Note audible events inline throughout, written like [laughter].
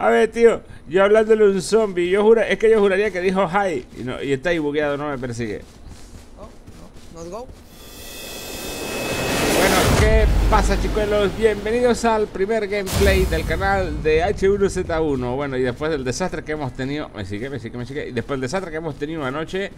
A ver, tío, yo hablándole a un zombie, yo jura, es que yo juraría que dijo hi y, no, y está ahí bugueado, no me persigue. Oh, no. Let's go. Bueno, ¿qué pasa chicuelos? Bienvenidos al primer gameplay del canal de H1Z1 Bueno, y después del desastre que hemos tenido... Me sigue, me sigue, me sigue Y después del desastre que hemos tenido anoche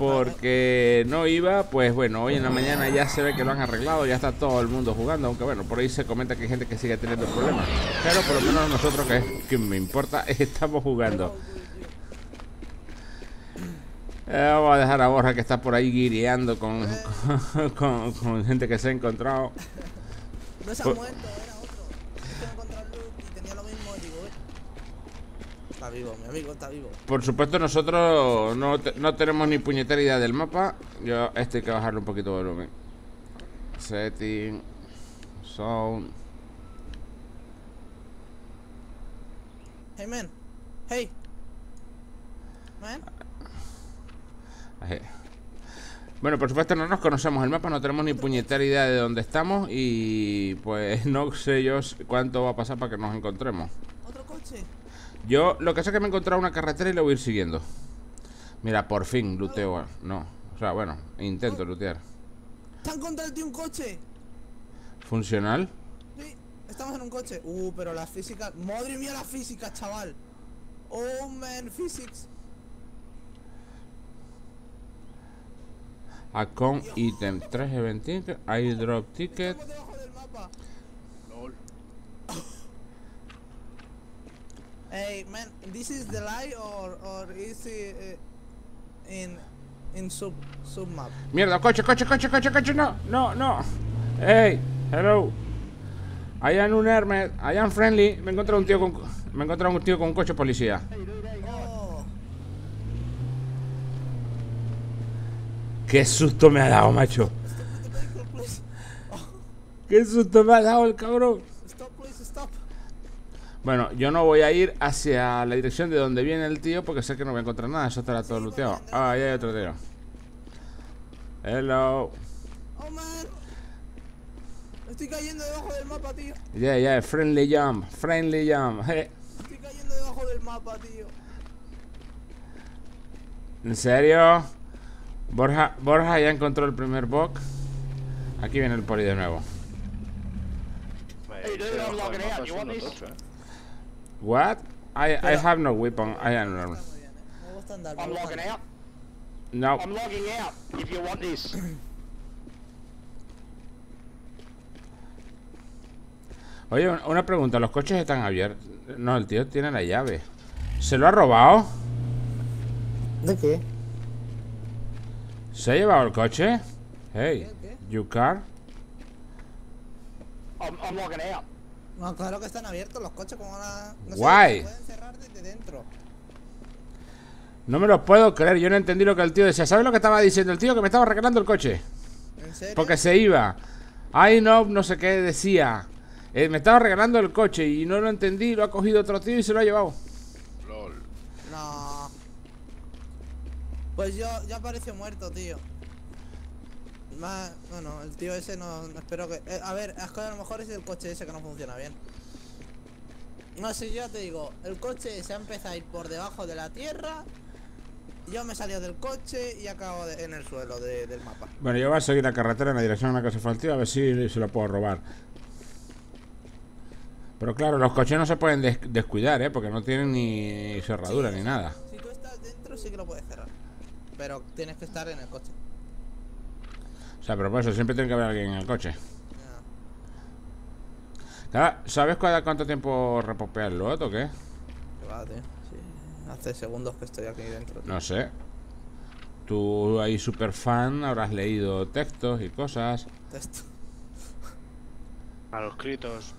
Porque no iba, pues bueno, hoy en la mañana ya se ve que lo han arreglado Ya está todo el mundo jugando Aunque bueno, por ahí se comenta que hay gente que sigue teniendo problemas. Pero por lo menos nosotros, que es que me importa, [laughs] estamos jugando. Eh, vamos a dejar a Borja que está por ahí guireando con, con, [laughs] con- con gente que se ha encontrado. No se ha muerto, era otro. Es que me encontré a Luke y tenía lo mismo y digo, "Uy". Está vivo, mi amigo está vivo. Por supuesto, nosotros no, te- no tenemos ni puñetera idea del mapa. Yo, este hay que bajarle un poquito de volumen. Setting. Sound. Hey, man. Hey. Man. Bueno, por supuesto no nos conocemos el mapa, no tenemos ni puñetera idea de dónde estamos y pues [laughs] no sé yo cuánto va a pasar para que nos encontremos. Otro coche. Yo lo que sé es que me he encontrado una carretera y lo voy a ir siguiendo. Mira, por fin luteo. No, o sea, bueno, intento lutear. ¿Te han encontrado el tío un coche? ¿Funcional? Sí, estamos en un coche. Uh, pero las físicas. Madre mía, las físicas, chaval. Oh, man, physics. Account item 3 event ticket, I drop ticket. Estamos debajo del mapa. Hey, man, this is the lie or, or is it uh, in in sub sub map? Mierda, coche, coche, coche, coche, coche, no, no, no. Hey, hello. I am un hermet, I am friendly. Me he encontrado un tío con me he encontrado un tío con un coche policía. Oh, Qué susto me ha dado, macho. please. Qué susto me ha dado el cabrón. Bueno, yo no voy a ir hacia la dirección de donde viene el tío porque sé que no voy a encontrar nada, eso estará todo looteado. Ah, ahí hay otro tío. Hello. Oh, man. Estoy cayendo debajo del mapa, tío. Yeah, yeah, friendly jump, friendly jump. Hey. Estoy cayendo debajo del mapa, tío. ¿En serio? Borja, Borja ya encontró el primer box. Aquí viene el poli de nuevo. Hey What? I, I have no weapon. I am no. Está muy bien, eh. Me gusta andar. me I'm logging out. No. I'm logging out. If you want this. [clears throat] Oye, un- una pregunta. ¿Los coches están abiertos? No, el tío tiene la llave. ¿Se lo ha robado? ¿De qué? ¿Se ha llevado el coche? Hey, ¿Qué, qué? you car? I'm, I'm logging out. No, claro que están abiertos los coches como. No Guay. pueden cerrar desde dentro. No me lo puedo creer. Yo no entendí lo que el tío decía. ¿Sabes lo que estaba diciendo el tío? Que me estaba regalando el coche. ¿En serio? Porque se iba. Ay, no, no sé qué decía. Eh, me estaba regalando el coche y no lo entendí. Lo ha cogido otro tío y se lo ha llevado. No. Pues yo ya apareció muerto, tío. Más, bueno, el tío ese no, no espero que... eh, a ver, es que a lo mejor es el coche ese que no funciona bien. No sé, yo ya te digo, el coche se ha empezado a ir por debajo de la tierra. Yo me salido del coche y acabo de- en el suelo de- del mapa. Bueno, yo voy a seguir la carretera en la dirección en la que el tío a ver si se lo puedo robar. Pero claro, los coches no se pueden des- descuidar, ¿eh? Porque no tienen ni cerradura Sí, ni nada. Si tú estás dentro sí que lo puedes cerrar. Pero tienes que estar en el coche. O sea, pero por eso siempre tiene que haber alguien en el coche. Cada- ¿Sabes cada cuánto tiempo repopea el lot o qué? Que va, tío. Sí. Hace segundos que estoy aquí dentro. tío. No sé. Tú ahí super fan, habrás leído textos y cosas. Esto. A los gritos.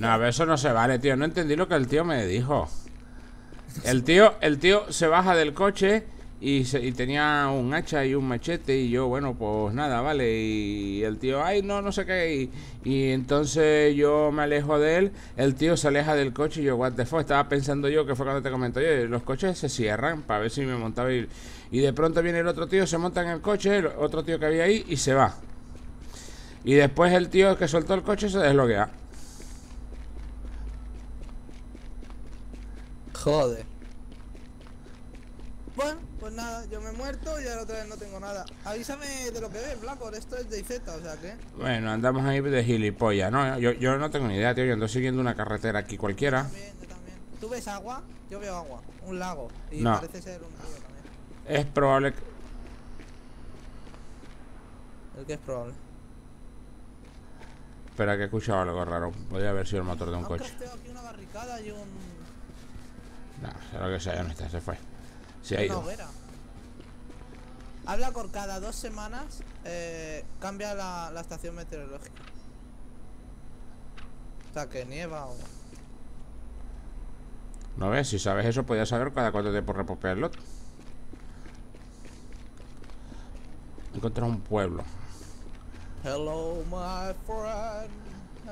No, pero eso no se vale, tío. No entendí lo que el tío me dijo. [laughs] El tío, el tío se baja del coche y, tenía un hacha y un machete y yo, bueno, pues nada, vale. Y el tío, ay, no, no sé qué. Y, y entonces yo me alejo de él, el tío se aleja del coche y yo, what the fuck, estaba pensando yo que fue cuando te comenté, oye, los coches se cierran para ver si me montaba y, y de pronto viene el otro tío, se monta en el coche, el otro tío que había ahí y se va. Y después el tío que soltó el coche se desbloquea. Joder. Bueno, pues nada, yo me he muerto y ahora otra vez no tengo nada. Avísame de lo que ves, Blackboard. Esto es de IZ, o sea que. Bueno, andamos ahí de gilipollas, ¿no? Yo, yo no tengo ni idea, tío. Yo ando siguiendo una carretera aquí cualquiera. También, yo también. ¿Tú ves agua? Yo veo agua. Un lago. Y No. parece ser un río también. Es probable que... El que es probable. Espera, que he escuchado algo raro. Podría haber sido el motor de un Han coche. crafteado aquí una barricada y un. No, sea lo que sea, ya no está, se fue. Se ha una ido. hoguera. Habla por cada dos semanas. Eh, cambia la, la estación meteorológica. O sea, que nieva o. ¿No ves? Si sabes eso, podías saber cada cuánto tiempo repopear el lot. Encontrar un pueblo. Hello, my friend.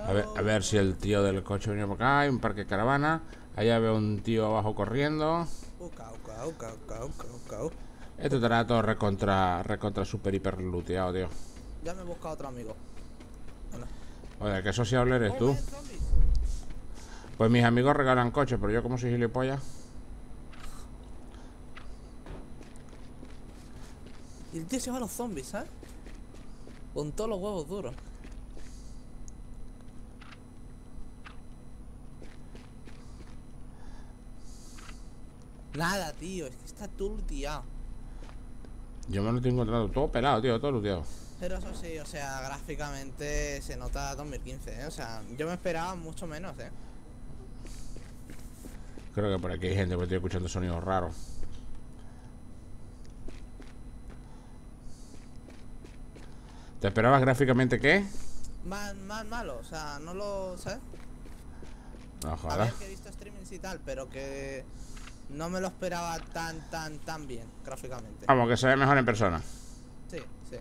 A ver, a ver si el tío del coche venía por acá. Hay un parque de caravana. Allá veo un tío abajo corriendo. Uca, uca, uca, Esto estará todo recontra, recontra super hiper looteado, tío. Ya me he buscado otro amigo. Bueno. Oye, qué sociable eres tú. Pues mis amigos regalan coches, pero yo como soy gilipollas. Y el tío se va a los zombies, ¿sabes? Con todos los huevos duros. Nada, tío, es que está todo. Yo me lo estoy encontrando todo pelado, tío, todo looteado. Pero eso sí, o sea, gráficamente se nota 2015, ¿eh? O sea, yo me esperaba mucho menos, ¿eh? Creo que por aquí hay gente, porque estoy escuchando sonidos raros. ¿Te esperabas gráficamente qué? Más, más malo, o sea, no lo, joder. ver, que he visto streamings y tal, pero que no me lo esperaba tan, tan, tan bien, gráficamente. Vamos, que se ve mejor en persona. Sí, sí.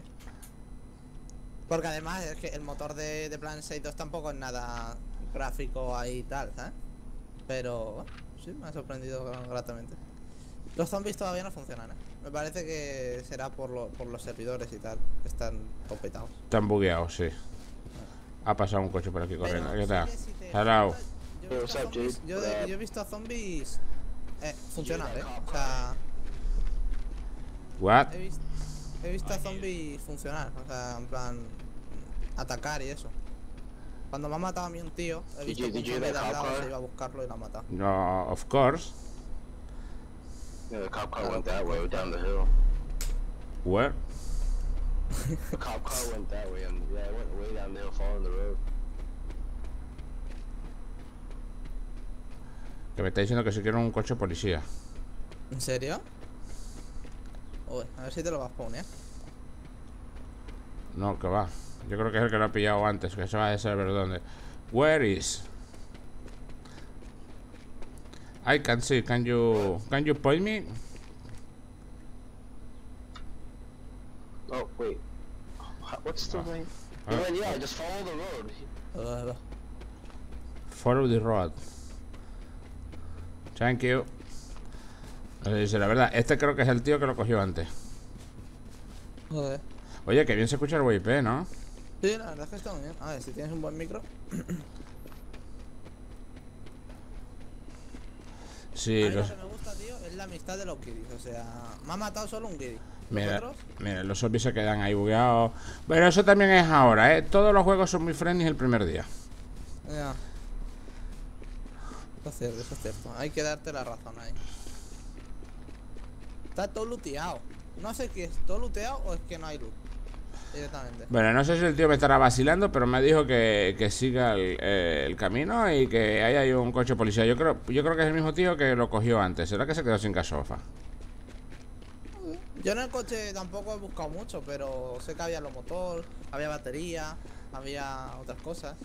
Porque además es que el motor de, de Planet 6 2 tampoco es nada gráfico ahí y tal, ¿sabes? Pero bueno, sí, me ha sorprendido gratamente. Los zombies todavía no funcionan, ¿eh? Me parece que será por, lo- por los servidores y tal, que están topetados. Están bugueados, sí. Ha pasado un coche por aquí corriendo. Pero ¿Qué tal? Yo yo, yo he visto a zombies eh, funcionar, ¿eh? O sea, What? he visto, he visto a zombies funcionar, o sea, en plan atacar y eso. Cuando me ha matado a mí un tío, he visto que un zombie de al lado se iba a buscarlo y lo ha matado. No, of course. Yeah, the cop car went that way, down the hill. Where? The cop car went that way, and yeah, it went way down the hill, following the road. Que me está diciendo que si quiero un coche policía. ¿En serio? Uy, a ver si te lo vas a poner. No, que va. Yo creo que es el que lo ha pillado antes, que se va a saber dónde. Where is? I can see. Can you can you point me? Oh wait, what's the way? Uh, well, yeah, just follow the road. Uh, Follow the road. Thank you. No sé si será verdad. Este creo que es el tío que lo cogió antes. joder. Oye, que bien se escucha el WIP, ¿no? Sí, la verdad es que está muy bien. A ver, si tienes un buen micro. [clears throat] Sí, a mí lo que me gusta, tío, es la amistad de los kiddies. O sea, me ha matado solo un kiddie. mira, los zombies se quedan ahí bugueados. Pero eso también es ahora, ¿eh? Todos los juegos son muy friendly el primer día. Ya. Eso es cierto, eso es cierto. Hay que darte la razón ahí. Está todo looteado. No sé qué es, todo looteado o es que no hay loot. Directamente. Bueno, no sé si el tío me estará vacilando, pero me dijo que, que siga el, eh, el camino y que ahí hay un coche policía. Yo creo, yo creo que es el mismo tío que lo cogió antes. ¿Será que se quedó sin gasofa? Yo en el coche tampoco he buscado mucho, pero sé que había los motor, había batería, había otras cosas.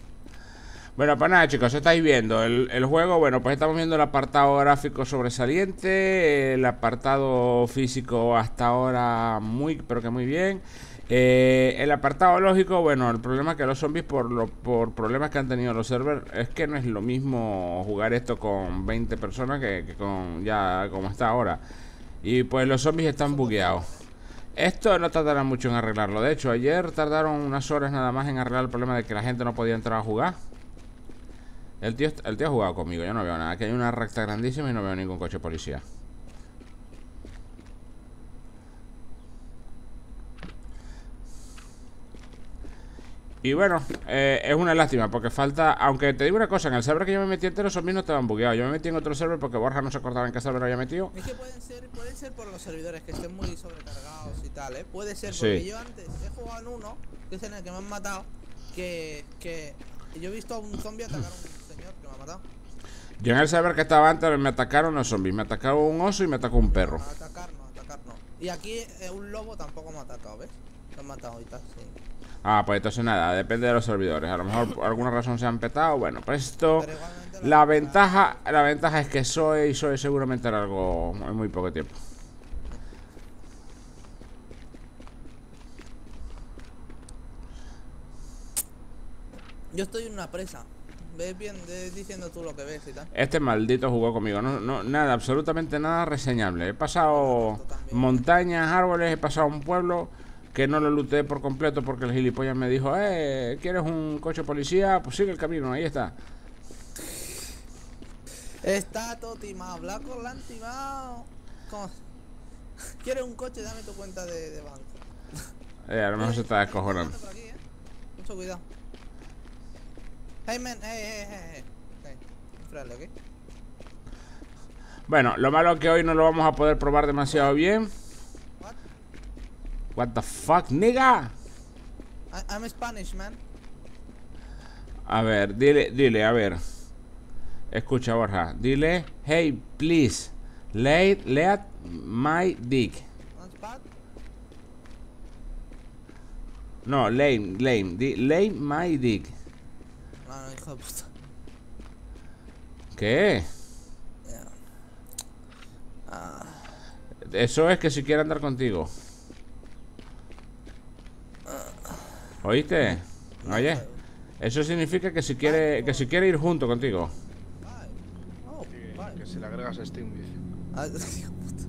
Bueno, pues nada, chicos, estáis viendo el, el juego. Bueno, pues estamos viendo el apartado gráfico sobresaliente, el apartado físico hasta ahora muy, pero que muy bien. Eh, el apartado lógico, bueno, el problema es que los zombies, por, lo, por problemas que han tenido los servers, es que no es lo mismo jugar esto con 20 personas que, que con ya como está ahora. Y pues los zombies están bugueados. Esto no tardará mucho en arreglarlo. De hecho, ayer tardaron unas horas nada más en arreglar el problema de que la gente no podía entrar a jugar. El tío, el tío ha jugado conmigo, yo no veo nada. Aquí hay una recta grandísima y no veo ningún coche policía. Y bueno, eh, es una lástima porque falta, aunque te digo una cosa, en el server que yo me metí entero esos no estaban bugueados. Yo me metí en otro server porque Borja no se acordaba en qué server había metido. Es que pueden ser, pueden ser por los servidores que estén muy sobrecargados y tal, ¿eh? Puede ser, porque Sí. yo antes he jugado en uno, que es en el que me han matado, que, que yo he visto a un zombie atacar a un ha matado. Yo en el server que estaba antes me atacaron los zombies, me atacó un oso y me atacó un perro. No, atacar no, atacar no. Y aquí eh, un lobo tampoco me ha atacado, ¿ves? Lo han matado y tal, sí. Ah, pues entonces nada, depende de los servidores. A lo mejor por alguna razón se han petado. Bueno, pues esto. La ventaja, la ventaja es que soy, soy seguramente algo en muy poco tiempo. Yo estoy en una presa. Ves bien, ves diciendo tú lo que ves y tal. Este maldito jugó conmigo, no, no, nada, absolutamente nada reseñable. He pasado montañas, árboles, he pasado un pueblo que no lo luté por completo porque el gilipollas me dijo, eh, ¿quieres un coche policía? Pues sigue el camino, ahí está. Está todo timado, Blanco la han timado. ¿Quieres un coche? Dame tu cuenta de, de banco. Eh, a lo mejor se está descojonando. ¿eh? Mucho cuidado. Hey man, hey, hey, hey, ¿ok? Bueno, lo malo es que hoy no lo vamos a poder probar demasiado bien. What? What the fuck, nigga? I, I'm Spanish, man. A ver, dile, dile, a ver. Escucha, Borja. Dile, hey, please, let, let my dick. No, lame, lame. Di, lame my dick. No, no, hijo de puta. ¿Qué? Yeah. Ah, Eso es que si quiere andar contigo. ¿Oíste? Oye, eso significa que si quiere, que si quiere ir junto contigo. Que, que si le agregas a Steam, dice. Ah, [laughs] hijo de puta.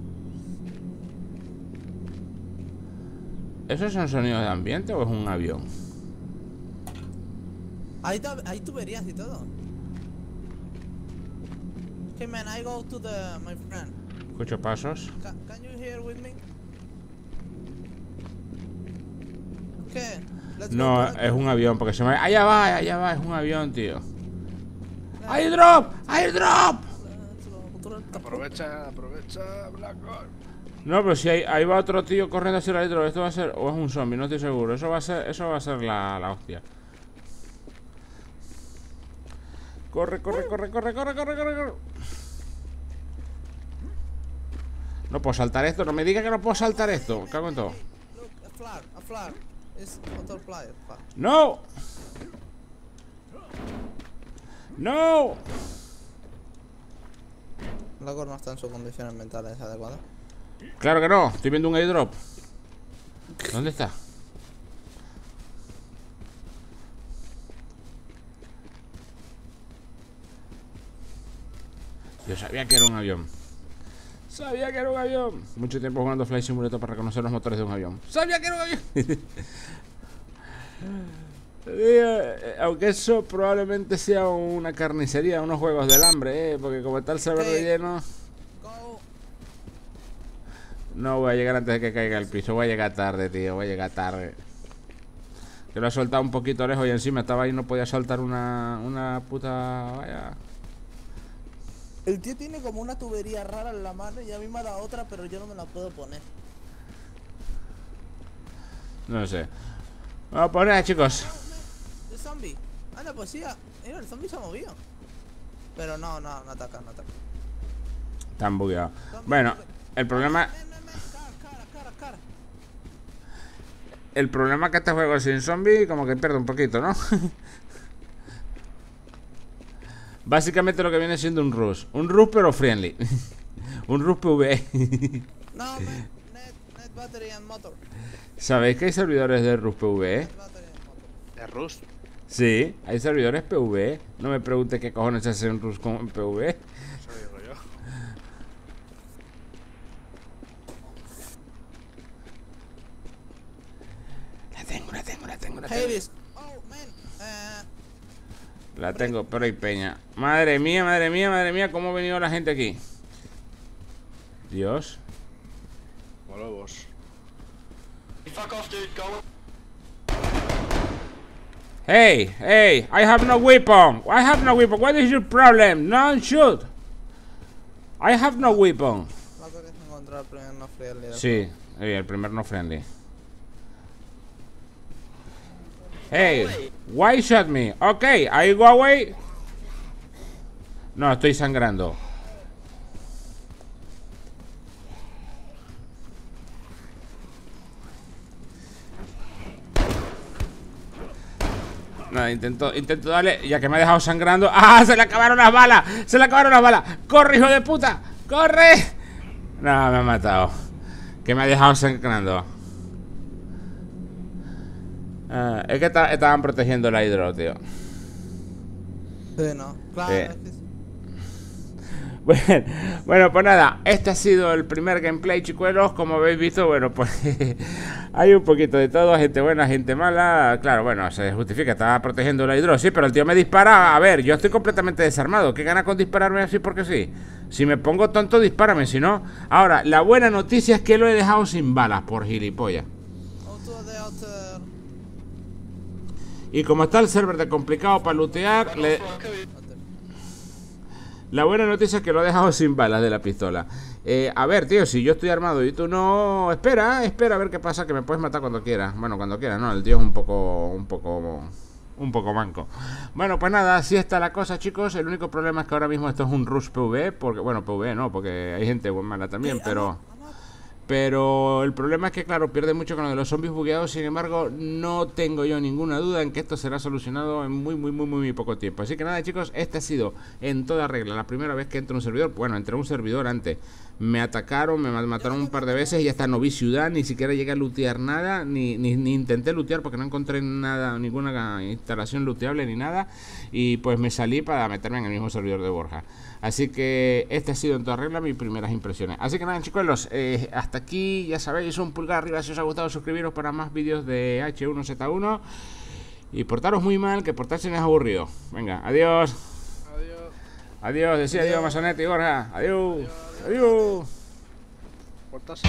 ¿Esos son sonidos de ambiente o es un avión? Hay, hay tuberías y todo. Hey man, I go to the my friend. Escucho pasos. Ca can you hear with me? Go No, es un avión, porque se me... Allá va, allá va, es un avión, tío. ¡Airdrop! ¡Airdrop! Aprovecha, aprovecha, Blackboard. No, pero si ahí, ahí va otro tío corriendo hacia el airdrop, esto va a ser... O es un zombie, no estoy seguro. Eso va a ser, eso va a ser la, la hostia. Corre, corre, corre, corre, corre, corre, corre, corre. No puedo saltar esto, no me diga que no puedo saltar esto. Cago en todo. ¡No! ¡No! Lagor no está en sus condiciones mentales adecuadas. Claro que no, estoy viendo un airdrop. ¿Dónde está? Yo sabía que era un avión. Sabía que era un avión. Mucho tiempo jugando Flight Simulator para reconocer los motores de un avión. Sabía que era un avión. [laughs] Eh, Aunque eso probablemente sea una carnicería, unos juegos del hambre, ¿eh? porque como está el server Sí. relleno... No voy a llegar antes de que caiga el piso. Voy a llegar tarde, tío. Voy a llegar tarde. Que lo he soltado un poquito lejos y encima estaba ahí y no podía soltar una, una puta... Vaya. El tío tiene como una tubería rara en la mano y a mí me ha dado otra, pero yo no me la puedo poner. No sé. Vamos a poner, chicos. ¿El zombie? Ah, no, pues sí. ah, Mira, el zombie se ha movido. Pero no, no, no ataca, no ataca. Están bugueados. Bueno, el problema... El problema es que este juego sin zombie como que pierde un poquito, ¿no? [laughs] Básicamente lo que viene siendo un rush. Un rush pero friendly. [laughs] un rush PvE. No, man. [laughs] Net, net battery and motor. ¿Sabéis que hay servidores de rush and motor. ¿Es Rust? Sí, hay servidores PvE. No me pregunte qué cojones se hace un rush con yo. La tengo, la tengo, la tengo, la tengo. La tengo, pero hay peña. Madre mía, madre mía, madre mía, cómo ha venido la gente aquí. Dios. Como lobos. Fuck off, dude. Go. Hey, hey, I have no weapon. I have no weapon. What is your problem? No shoot. I have no weapon. La cosa es encontrar el primer no friendly. del Sí, eh, el primer no friendly. Hey, why shot me? Okay, I go away. No, estoy sangrando. Nada, intento, intento darle, ya que me ha dejado sangrando. ¡Ah! ¡Se le acabaron las balas! ¡Se le acabaron las balas! ¡Corre, hijo de puta! ¡Corre! No, me ha matado. Que me ha dejado sangrando. Ah, es que esta- estaban protegiendo la hidro, tío. Sí, no. Claro, Sí. es que sí. [laughs] Bueno, bueno, pues nada, este ha sido el primer gameplay, chicuelos. Como habéis visto, bueno, pues [laughs] hay un poquito de todo, gente buena, gente mala. Claro, bueno, se justifica, estaba protegiendo la hidro, sí, pero el tío me dispara. A ver, yo estoy completamente desarmado. ¿Qué gana con dispararme así porque sí? Si me pongo tonto, dispárame, si no. Ahora, la buena noticia es que lo he dejado sin balas por gilipollas. Y como está el server de complicado para lootear, le, La buena noticia es que lo he dejado sin balas de la pistola. Eh, a ver, tío, si yo estoy armado y tú no... Espera, espera a ver qué pasa, que me puedes matar cuando quieras. Bueno, cuando quieras, no, el tío es un poco... un poco... un poco manco. Bueno, pues nada, así está la cosa, chicos. El único problema es que ahora mismo esto es un rush PV, porque... Bueno, PV no, porque hay gente buena mala también, pero... Pero el problema es que, claro, pierde mucho con lo de los zombies bugueados. Sin embargo, no tengo yo ninguna duda en que esto será solucionado en muy, muy, muy, muy, poco tiempo. Así que nada, chicos, este ha sido en toda regla la primera vez que entro a un servidor. Bueno, entré a un servidor antes. Me atacaron, me ma- mataron un par de veces y hasta no vi ciudad, ni siquiera llegué a lootear nada, ni, ni, ni intenté lootear porque no encontré nada, ninguna instalación looteable ni nada. Y pues me salí para meterme en el mismo servidor de Borja. Así que este ha sido en toda regla mis primeras impresiones. Así que nada, chicos, eh, hasta aquí ya sabéis, un pulgar arriba si os ha gustado, suscribiros para más vídeos de H1Z1. Y portaros muy mal, que portarse no es aburrido. Venga, adiós. Adiós. Adiós, decía adiós, Masonetti y Borja. Adiós. Adiós. Portarse.